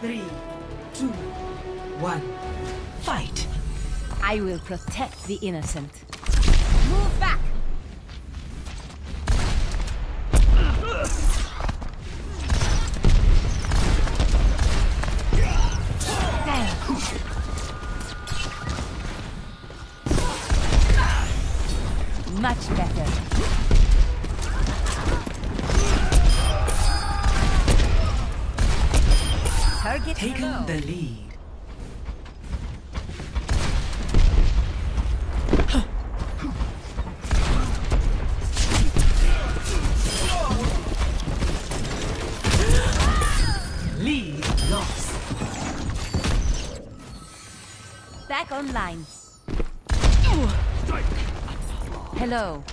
Three, two, one, fight! I will protect the innocent. Move back! Much better. Taken the lead. Lead lost. Back online. Hello.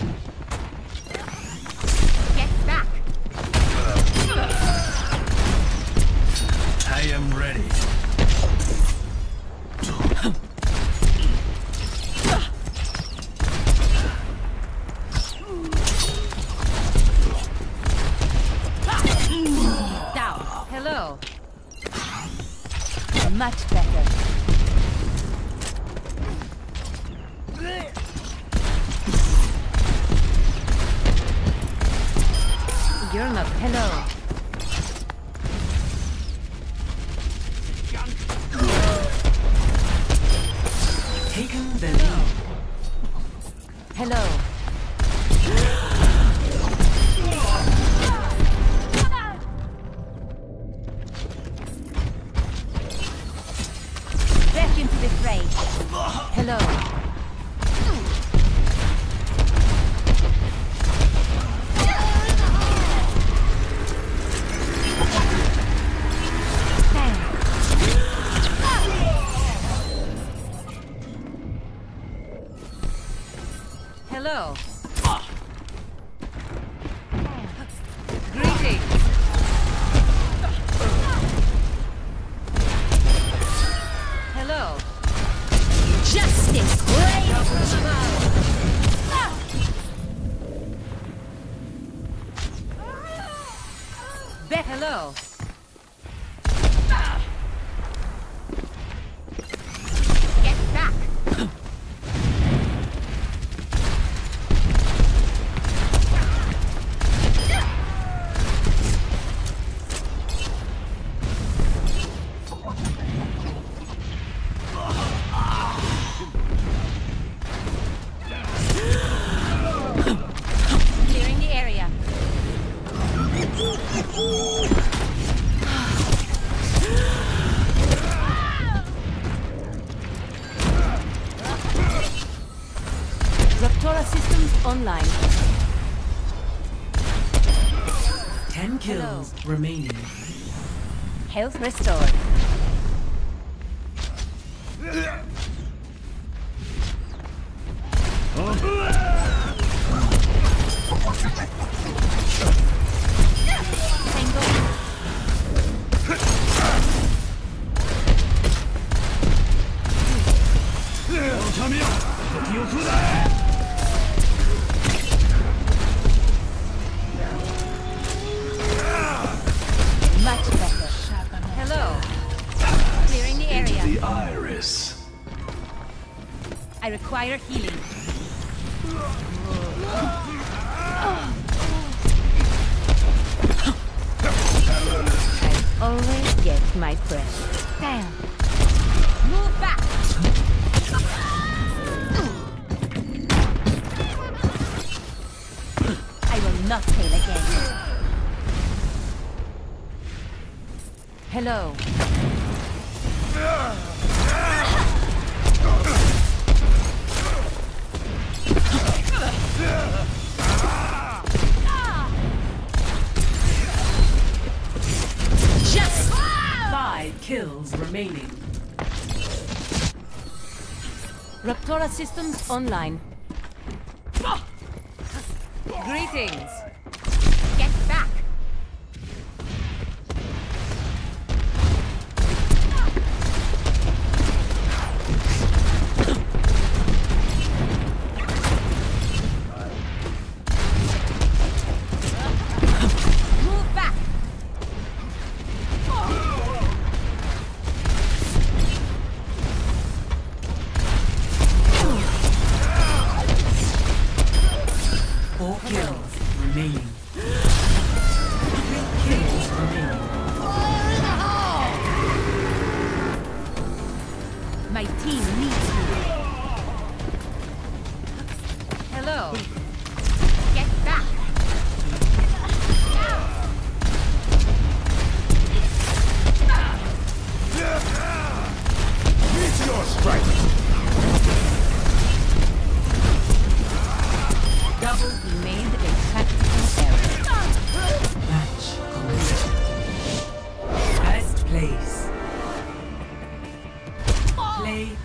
Hello. Greetings. Hello. Justice Back hello. Raptora systems online. Ten kills remaining. Health restored. Tango. I require healing. I always get my precious. Damn. Move back. I will not fail again. Hello. Five kills remaining. Raptora systems online. Greetings.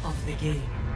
of the game.